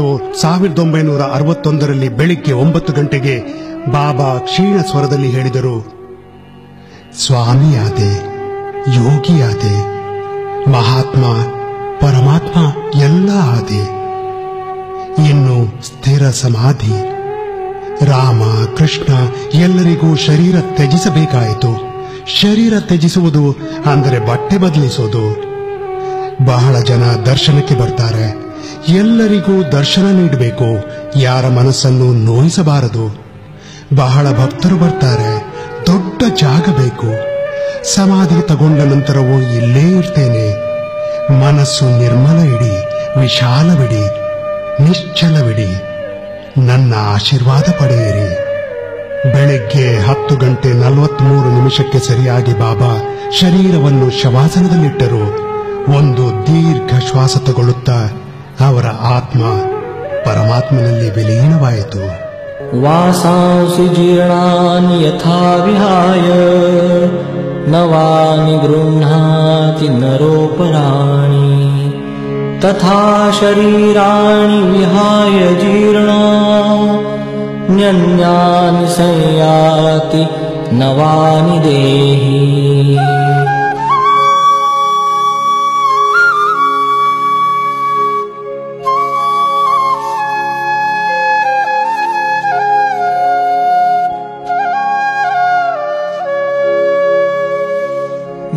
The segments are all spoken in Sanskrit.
ಅವತ್ತು ಸಾವಿರದ ಒಂಬೈನೂರ ಅರವತ್ತೊಂದರಲ್ಲಿ ಬೆಳಿಗ್ಗೆ ಒಂಬತ್ತು ಗಂಟೆಗೆ ಬಾಬಾ ಕ್ಷೀಣ ಸ್ವರದಲ್ಲಿ ಹೇಳಿದರು, ಸ್ವಾಮಿಯಾದೆ, ಯೋಗಿಯಾದೆ, ಮಹಾತ್ಮ, ಪರಮಾತ್ಮ ಎಲ್ಲ ಆದೆ. ಇನ್ನು ಸ್ಥಿರ ಸಮಾಧಿ, ರಾಮ, ಕೃಷ್ಣ ಎಲ್ಲರಿಗೂ ಶರೀರ ತ್ಯಜಿಸಬೇಕಾಯಿತು. ಶರೀರ ತ್ಯಜಿಸುವುದು ಅಂದರೆ ಬಟ್ಟೆ ಬದಲಿಸೋದು. ಬಹಳ ಜನ ದರ್ಶನಕ್ಕೆ ಬರ್ತಾರೆ. ಎಲ್ಲರಿಗೂ ದರ್ಶನ ನೀಡಬೇಕು. ಯಾರ ಮನಸ್ಸನ್ನು ನೋಯಿಸಬಾರದು. ಬಹಳ ಭಕ್ತರು ಬರ್ತಾರೆ. ದೊಡ್ಡ ಜಾಗ ಬೇಕು. ಸಮಾಧಿ ತಗೊಂಡ ನಂತರವೂ ಇಲ್ಲೇ ಇರ್ತೇನೆ. ಮನಸ್ಸು ನಿರ್ಮಲ ಇಡಿ ವಿಶಾಲವಿಡಿ ನಿಶ್ಚಲವಿಡಿ ನನ್ನ ಆಶೀರ್ವಾದ ಪಡೆಯಿರಿ. ಬೆಳಗ್ಗೆ ಹತ್ತು ಗಂಟೆ ನಲವತ್ಮೂರು ನಿಮಿಷಕ್ಕೆ ಸರಿಯಾಗಿ ಬಾಬಾ ಶರೀರವನ್ನು ಶವಾಸನದಲ್ಲಿಟ್ಟರು. ಒಂದು ದೀರ್ಘ ಶ್ವಾಸ ತಗೊಳ್ಳುತ್ತಾ ಅವರ ಆತ್ಮ ಪರಮಾತ್ಮನಲ್ಲಿ ವಿಲೀನವಾಯಿತು वासांसि जीर्णानि यथा विहाय नवानि गृह्णाति नरोपराणि तथा शरीराणि विहाय जीर्णा न्यन्यानि संयाति नवानि देहि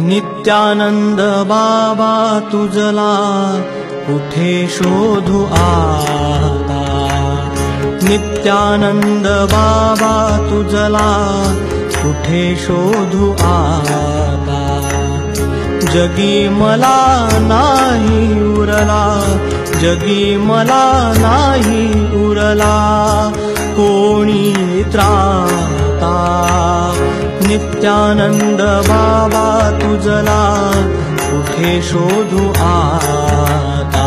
नित्यानंद बाबा तुझला कुठे शोधू आता? नित्यानंद बाबा तुझला कुठे शोधू आता? जगी मला नाही उरला जगी मला नाही उरला कोणी त्राता? नित्यानंद बाबा तुझला कुठे शोधू आता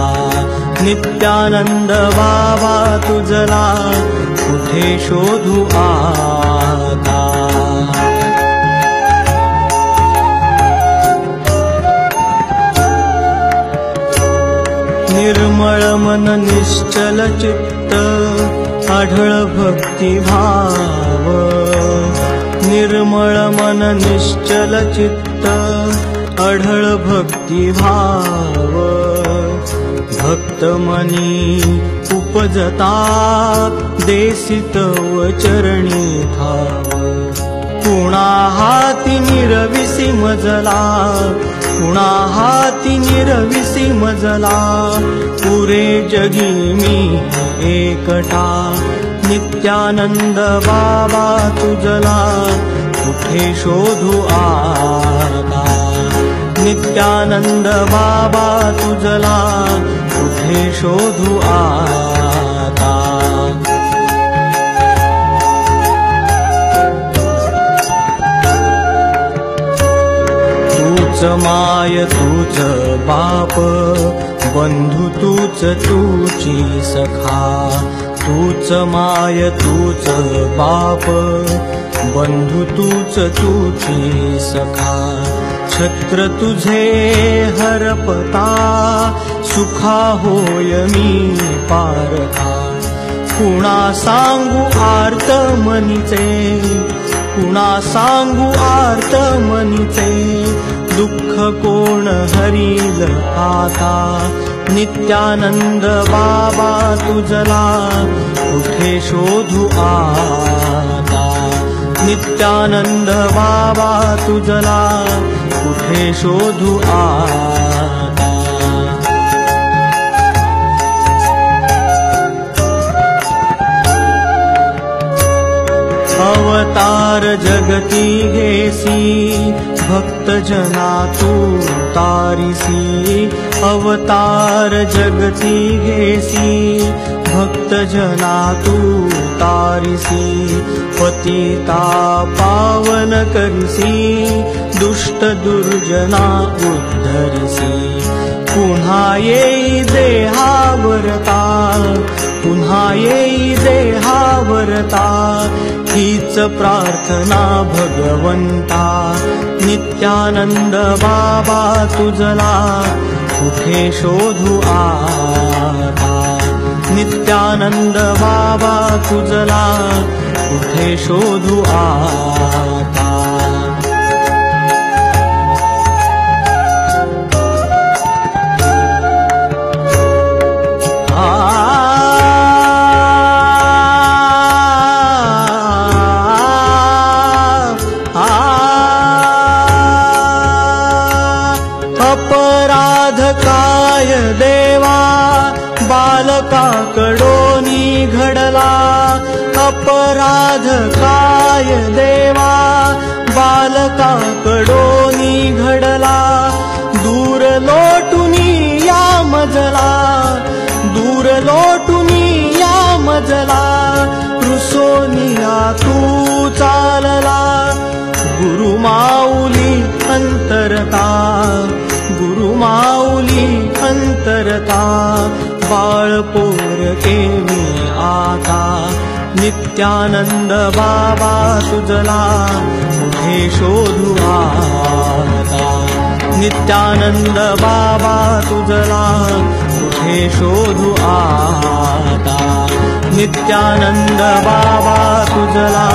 नित्यानंद बाबा तुझला कुठे शोधू आता निर्मळ मन निश्चल चित्त आढळ भक्तिभाव निर्मळ मन निश्चल चित्त अढळ भक्तिभाव भक्त मनी उपजता देसित चरणी कुणा हाती निरविसी मजला कुणा हाती निरविसी मजला पुरे जगी मी एकटा नित्यानंद बाबा तुझला कुठे शोधू तुझला कुठे शोधू तूच माय तूच बाप बंधू तूच तूची सखा तूच माय तूच बाप बंधू तूच तूची सखा। छत्र तुझे हरपता सुखा होय मी पारखा। कुणा सांगू आर्त मनीचे कुणा सांगू आर्त मनीचे दुःख कोण हरील नित्यानंद बाबा तुझला कुठे शोधू बाबा तुझला कुठे शोधू आता अवतार जगती घेसी भक्त जना तू तारिसी अवतार जगती घेसी भक्त जना तू तारिसी। पतिता पावन करिसी दुष्ट दुर्जना उद्धरिसी। पुन्हा येई देहावरता पुन्हा येई देहावरता। हीच प्रार्थना भगवंता नित्यानंद बाबा तुझला कुठे शोधू आता नित्या नित्यानंद बाबा तुझला कुठे शोधू आता अपराध काय देवा बालकाकडोनी घडला अपराध काय देवा बालकाकडोनी घडला दूर लोटुनी या मजला दूर लोटुनी या मजला. रुसोनिया तू चालला. गुरुमाऊली अंतरता. अंतरता बाळ पोर केमी आता. नित्यानंद बाबा तुझला कुठे शोधू आता. नित्यानंद बाबा तुझला कुठे शोधू आता. नित्यानंद बाबा तुझला